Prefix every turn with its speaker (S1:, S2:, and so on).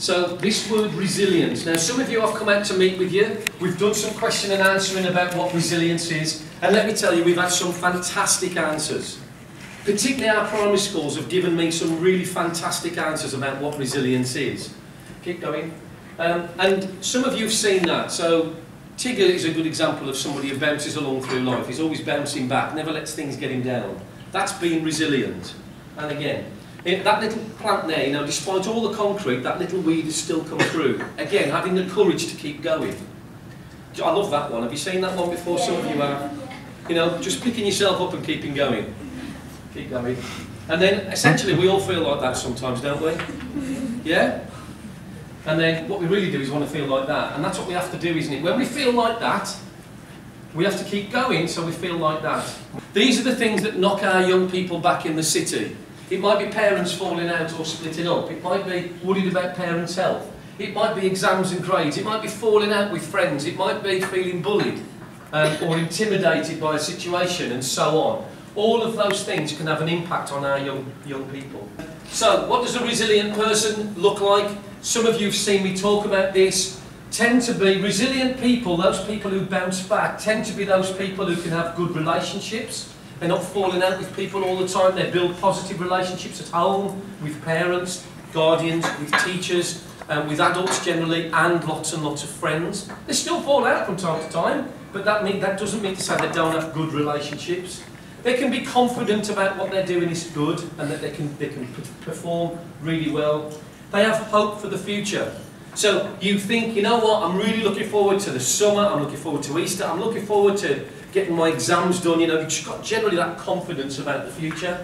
S1: So this word resilience. Now some of you I've come out to meet with you. We've done some question and answering about what resilience is. And let me tell you, we've had some fantastic answers. Particularly our primary schools have given me some really fantastic answers about what resilience is. Keep going. Um, and some of you have seen that. So Tigger is a good example of somebody who bounces along through life. He's always bouncing back, never lets things get him down. That's being resilient. And again, it, that little plant there, you know, despite all the concrete, that little weed has still come through. Again, having the courage to keep going. I love that one. Have you seen that one before? Some of you have. You know, just picking yourself up and keeping going. Keep going. And then, essentially, we all feel like that sometimes, don't we? Yeah? And then, what we really do is want to feel like that. And that's what we have to do, isn't it? When we feel like that, we have to keep going so we feel like that. These are the things that knock our young people back in the city. It might be parents falling out or splitting up. It might be worried about parents' health. It might be exams and grades. It might be falling out with friends. It might be feeling bullied um, or intimidated by a situation and so on. All of those things can have an impact on our young, young people. So, what does a resilient person look like? Some of you have seen me talk about this. Tend to be resilient people, those people who bounce back, tend to be those people who can have good relationships, they're not falling out with people all the time. They build positive relationships at home, with parents, guardians, with teachers, um, with adults generally, and lots and lots of friends. They still fall out from time to time, but that, mean, that doesn't mean to say they don't have good relationships. They can be confident about what they're doing is good and that they can, they can perform really well. They have hope for the future. So you think, you know what, I'm really looking forward to the summer, I'm looking forward to Easter, I'm looking forward to getting my exams done, you know, you've got generally that confidence about the future.